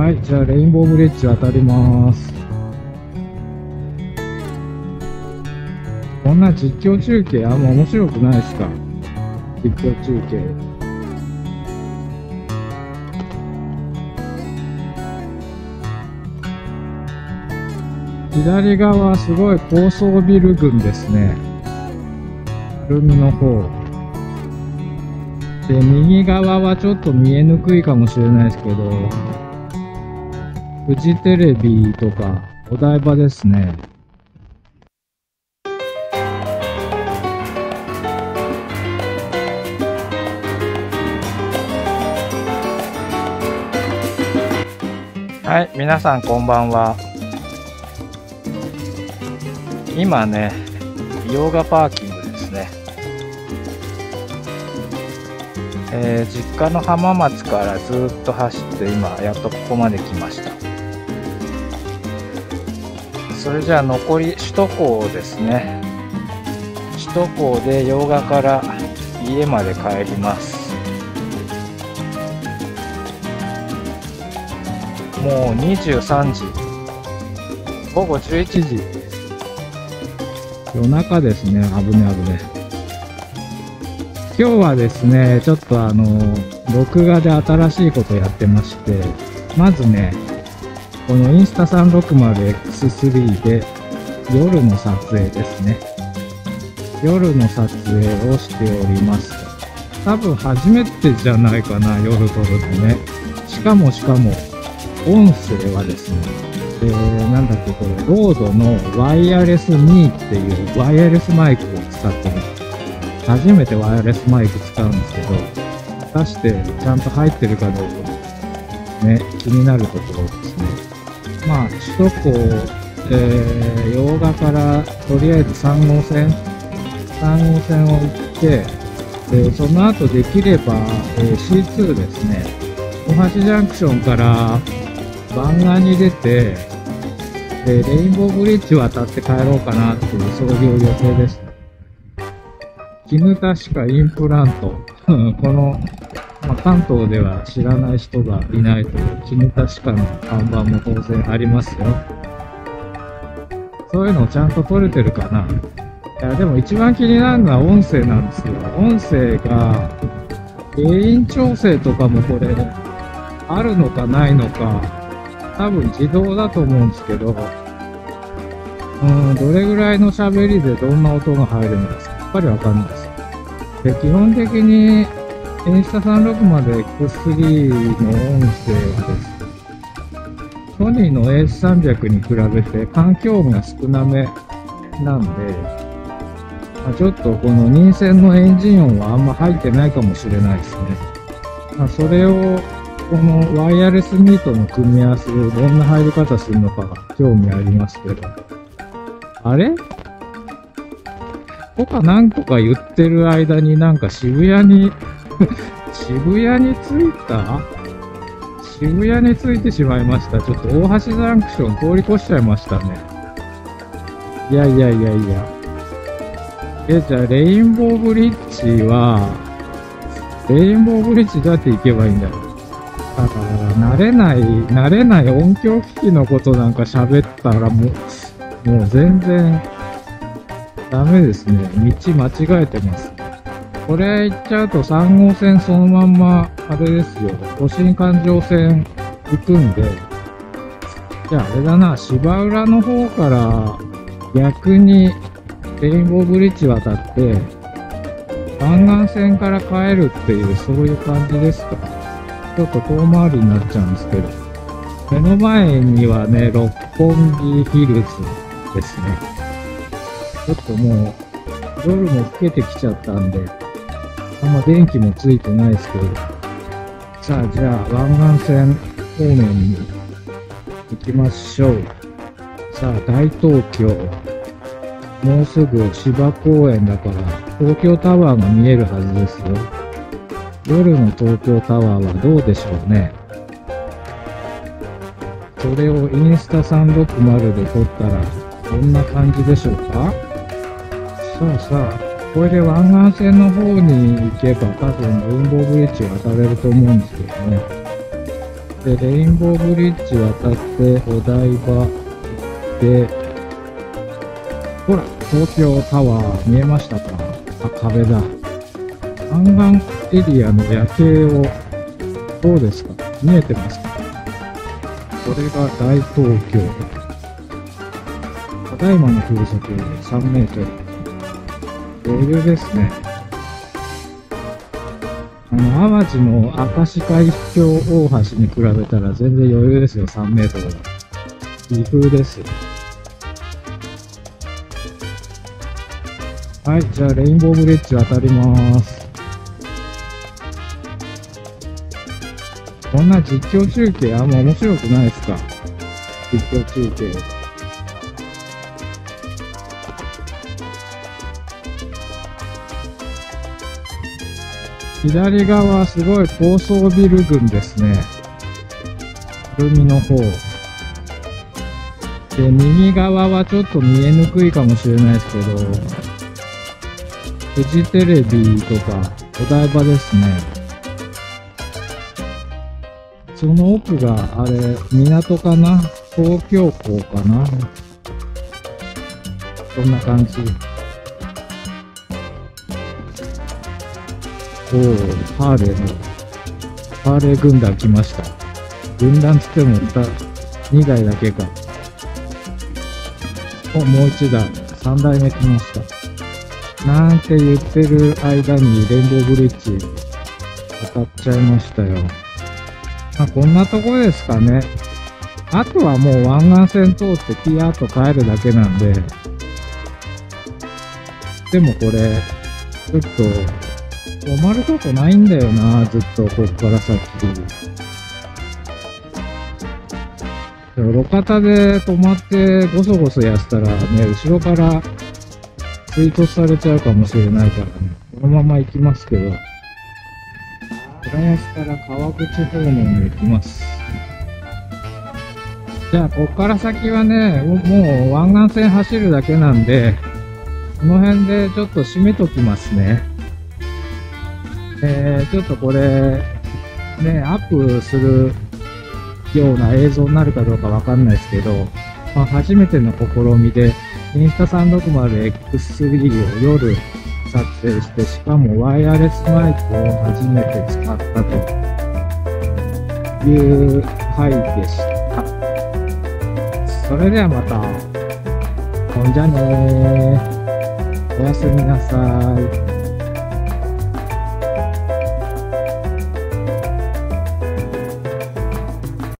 はい、じゃあレインボーブリッジ渡ります。こんな実況中継あんま面白くないですか？実況中継。左側すごい高層ビル群ですね。アルミの方。で、右側はちょっと見えにくいかもしれないですけど、フジテレビとかお台場ですね。はい、皆さんこんばんは。今ね、洋画パーキングですね。えー実家の浜松からずっと走って今やっとここまで来ましたそれじゃあ残り首都高ですね。首都高で洋画から家まで帰ります。もう23時。午後11時。夜中ですね。危ね危ね。今日はですね、ちょっとあの、録画で新しいことやってまして、まずね、このインスタ 360X3 で夜の撮影ですね。夜の撮影をしております。多分初めてじゃないかな、夜撮るのね。しかもしかも、音声はですね、えー、なんだっけこれ、ロードのワイヤレス2っていうワイヤレスマイクを使ってます。初めてワイヤレスマイク使うんですけど、果たしてちゃんと入ってるかどうか、ね、気になるところですね。まあ、首都高、えー、洋画からとりあえず3号線、3号線を行って、でその後できれば、えー C2 ですね、大橋ジャンクションから湾岸に出て、で、レインボーブリッジ渡って帰ろうかなっていう、そういう予定です。絹確かインプラント。この、まあ、関東では知らない人がいないという、絹確かの看板も当然ありますよ。そういうのをちゃんと取れてるかな？いや、でも一番気になるのは音声なんですよ。音声が、原因調整とかもこれ、あるのかないのか、多分自動だと思うんですけど、うん、どれぐらいの喋りでどんな音が入るのかさっぱりわかんないです。で、基本的に、インスタ36まで X3 の音声です、ソニーの S300 に比べて環境音が少なめなんで、まあ、ちょっとこの任線のエンジン音はあんま入ってないかもしれないですね。まあ、それを、このワイヤレスミートの組み合わせでどんな入り方するのかが興味ありますけど。あれ？とか何個か言ってる間になんか渋谷に渋谷に着いた？渋谷に着いてしまいました。ちょっと大橋ジャンクション通り越しちゃいましたね。いやいやいやいや。え、じゃあレインボーブリッジは、レインボーブリッジどうやって行けばいいんだろう？だから、慣れない、慣れない音響機器のことなんか喋ったらもう、もう全然、ダメですね。道間違えてます。これ行っちゃうと3号線そのまんま、あれですよ。都心環状線行くんで、じゃああれだな、芝浦の方から逆にレインボーブリッジ渡って、湾岸線から帰るっていう、そういう感じですか。ちょっと遠回りになっちゃうんですけど。目の前にはね、六本木ヒルズですね。ちょっともう、夜も更けてきちゃったんで、あんま電気もついてないですけど。さあ、じゃあ、湾岸線方面に行きましょう。さあ、大東京。もうすぐ芝公園だから、東京タワーが見えるはずですよ。夜の東京タワーはどうでしょうね。それをインスタ360で撮ったら、どんな感じでしょうか？さあさあ、これで湾岸線の方に行けば多分レインボーブリッジ渡れると思うんですけどね。で、レインボーブリッジ渡って、お台場行って、ほら、東京タワー見えましたか？あ、壁だ。湾岸エリアの夜景を、どうですか？見えてますか？これが大東京。ただいまの風速3メートル。余裕ですね。あの、淡路の明石海峡大橋に比べたら全然余裕ですよ、3メートルは。異風ですよ。はい、じゃあレインボーブリッジ渡ります。こんな実況中継あんま面白くないですか？実況中継。左側すごい高層ビル群ですね。海の方。で、右側はちょっと見えにくいかもしれないですけど、フジテレビとかお台場ですね。その奥があれ、港かな？東京港かな？そんな感じ。おお、ハーレーの、ハーレー軍団来ました。軍団つっても2、2台だけか。お、もう1台、3台目来ました。なんて言ってる間にレンボーブリッジ渡っちゃいましたよ。まあ、こんなとこですかね。あとはもう湾岸線通ってピヤーと帰るだけなんで。でもこれ、ちょっと、止まるとこないんだよな、ずっと、こっから先。でも路肩で止まってゴソゴソやったらね、後ろから追突されちゃうかもしれないからね、このまま行きますけど、浦安から川口方面に行きます。じゃあ、こっから先はね、もう湾岸線走るだけなんで、この辺でちょっと締めときますね。えー、ちょっとこれ、ね、アップするような映像になるかどうかわかんないですけど、まあ、初めての試みで、インスタ 360X3 を夜撮影して、しかもワイヤレスマイクを初めて使ったという回でした。それではまた。ほんじゃねー。おやすみなさい。